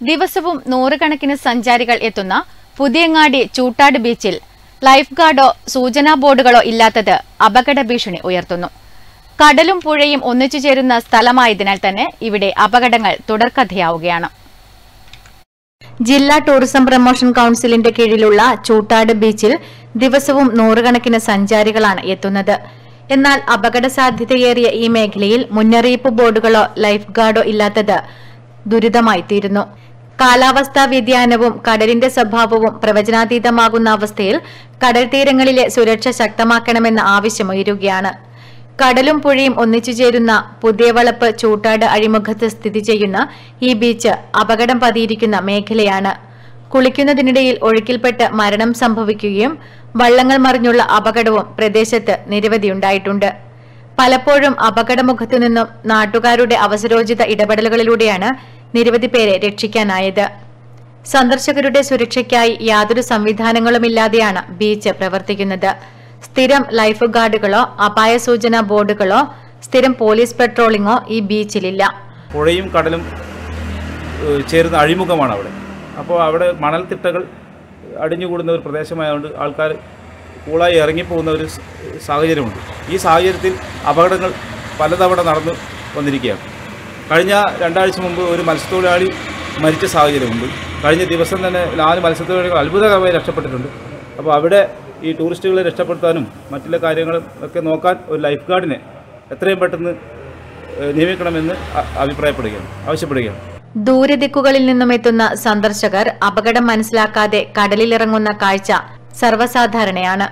ദിവസവും നൂറുകണക്കിന് സഞ്ചാരികൾ എത്തുന്ന പുതിയങ്ങാടി ചൂട്ടാട് ബീച്ചിൽ ലൈഫ് ഗാർഡോ സൂചനാ ബോർഡുകളോ ഇല്ലാത്തത് അപകട ഭീഷണി ഉയർത്തുന്നു. കടലും പുഴയും ഒന്നിച്ചു ചേരുന്ന സ്ഥലമായതിനാൽ തന്നെ ഇവിടെ അപകടങ്ങൾ തുടർക്കഥയാവുകയാണ്. ജില്ലാ ടൂറിസം പ്രമോഷൻ കൌൺസിലിന്റെ കീഴിലുള്ള ചൂട്ടാട് ബീച്ചിൽ ദിവസവും നൂറുകണക്കിന് സഞ്ചാരികളാണ് എത്തുന്നത്. എന്നാൽ അപകട സാധ്യതയേറിയ ഈ മേഖലയിൽ മുന്നറിയിപ്പ് ബോർഡുകളോ ലൈഫ് ഗാർഡോ ഇല്ലാത്തത് ദുരിതമായി തീരുന്നു. കാലാവസ്ഥാ വ്യതിയാനവും കടലിന്റെ സ്വഭാവവും പ്രവചനാതീതമാകുന്ന അവസ്ഥയിൽ കടൽ തീരങ്ങളിലെ സുരക്ഷ ശക്തമാക്കണമെന്ന ആവശ്യമുയരുകയാണ്. കടലും പുഴയും ഒന്നിച്ചു ചേരുന്ന പുതിയ വളപ്പ് ചൂട്ടാട് അഴിമുഖത്ത് സ്ഥിതി ചെയ്യുന്ന ഈ ബീച്ച് അപകടം പതിയിരിക്കുന്ന മേഖലയാണ്. കുളിക്കുന്നതിനിടയിൽ ഒഴുക്കിൽപ്പെട്ട് മരണം സംഭവിക്കുകയും വള്ളങ്ങൾ മറിഞ്ഞുള്ള അപകടവും പ്രദേശത്ത് നിരവധിയുണ്ടായിട്ടുണ്ട് പലപ്പോഴും അപകടമുഖത്തു നിന്നും നാട്ടുകാരുടെ അവസരോചിത ഇടപെടലുകളിലൂടെയാണ് നിരവധി പേരെ രക്ഷിക്കാനായത്. സന്ദർശകരുടെ സുരക്ഷയ്ക്കായി യാതൊരു സംവിധാനങ്ങളുമില്ലാതെയാണ് ബീച്ച് പ്രവർത്തിക്കുന്നത്. സ്ഥിരം ലൈഫ് ഗാർഡുകളോ അപായ സൂചനാ ബോർഡുകളോ സ്ഥിരം പോലീസ് പെട്രോളിങ്ങോ ഈ ബീച്ചിലില്ല. പുഴയും കടലും ചേരുന്ന അഴിമുഖമാണ് അവിടെ അപ്പോൾ അവിടെ മണൽത്തിട്ടകൾ അടിഞ്ഞുകൂടുന്ന ഒരു പ്രദേശമായതുകൊണ്ട് ആൾക്കാർ കൂളായി ഇറങ്ങിപ്പോകുന്ന ഒരു സാഹചര്യമുണ്ട്. ഈ സാഹചര്യത്തിൽ അപകടങ്ങൾ പലതവണ നടന്നു വന്നിരിക്കുകയാണ്. കഴിഞ്ഞ രണ്ടാഴ്ച മുമ്പ് ഒരു മത്സ്യത്തൊഴിലാളി മരിച്ച സാഹചര്യമുണ്ട്. കഴിഞ്ഞ ദിവസം തന്നെ നാല് മത്സ്യത്തൊഴിലാളികൾ അത്ഭുതകരമായി രക്ഷപ്പെട്ടിട്ടുണ്ട്. അപ്പോൾ അവിടെ ഈ ടൂറിസ്റ്റുകളെ രക്ഷപ്പെടുത്താനും മറ്റുള്ള കാര്യങ്ങളും ഒക്കെ നോക്കാൻ ഒരു ലൈഫ് ഗാർഡിനെ എത്രയും പെട്ടെന്ന് നിയമിക്കണമെന്ന് അഭിപ്രായപ്പെടുകയാണ് ആവശ്യപ്പെടുകയാണ്. ദൂരദിക്കുകളിൽ നിന്നും എത്തുന്ന സന്ദർശകർ അപകടം മനസ്സിലാക്കാതെ കടലിലിറങ്ങുന്ന കാഴ്ച സർവസാധാരണയാണ്.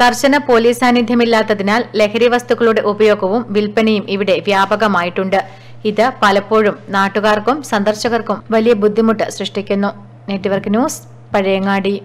കർശന പോലീസ് സാന്നിധ്യമില്ലാത്തതിനാൽ ലഹരി വസ്തുക്കളുടെ ഉപയോഗവും വിൽപ്പനയും ഇവിടെ വ്യാപകമായിട്ടുണ്ട്. ഇത് പലപ്പോഴും നാട്ടുകാർക്കും സന്ദർശകർക്കും വലിയ ബുദ്ധിമുട്ട് സൃഷ്ടിക്കുന്നു. Network news Pazhayangadi.